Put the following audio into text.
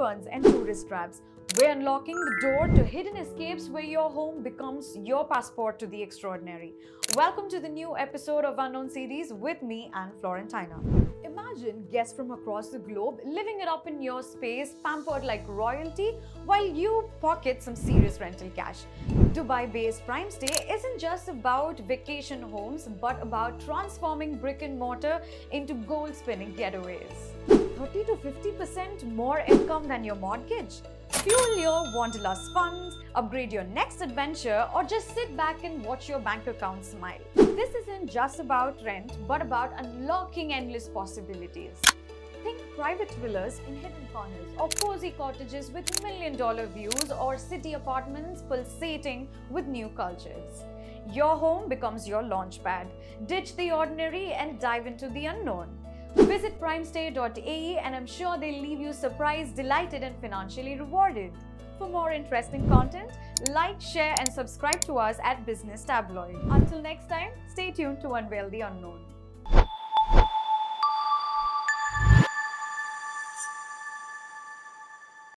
suburbs and tourist traps. We're unlocking the door to hidden escapes where your home becomes your passport to the extraordinary. Welcome to the new episode of Unknown series with me, and Florentina. Imagine guests from across the globe living it up in your space, pampered like royalty, while you pocket some serious rental cash. Dubai based Prime Stay isn't just about vacation homes, but about transforming brick and mortar into gold spinning getaways. 30 to 50% more income than your mortgage. Fuel your wanderlust funds, upgrade your next adventure, or just sit back and watch your bank account smile. This isn't just about rent, but about unlocking endless possibilities. Think private villas in hidden corners, or cozy cottages with million dollar views, or city apartments pulsating with new cultures. Your home becomes your launchpad. Ditch the ordinary and dive into the unknown. Visit primestay.ae and I'm sure they'll leave you surprised, delighted, and financially rewarded. For more interesting content, like, share, and subscribe to us at Business Tabloid. Until next time, stay tuned to unveil the unknown.